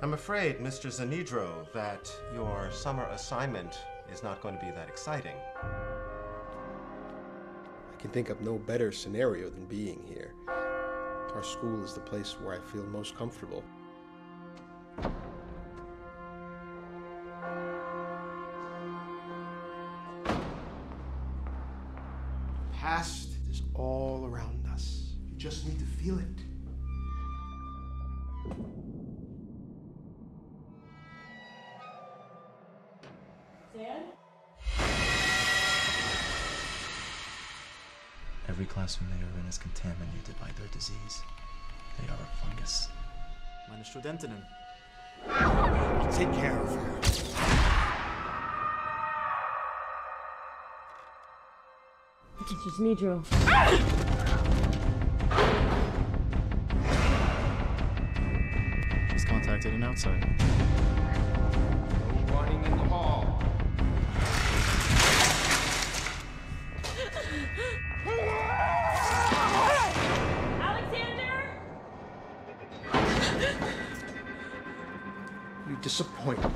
I'm afraid, Mr. Zenidro, that your summer assignment is not going to be that exciting. I can think of no better scenario than being here. Our school is the place where I feel most comfortable. The Past is all around us. You just need to feel it. Every classroom they are in is contaminated by their disease. They are a fungus. Meine Studentinnen. Take care of her. Teacher Zenidro. She's contacted an outsider. You disappoint me.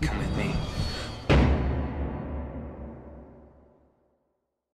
Come with me.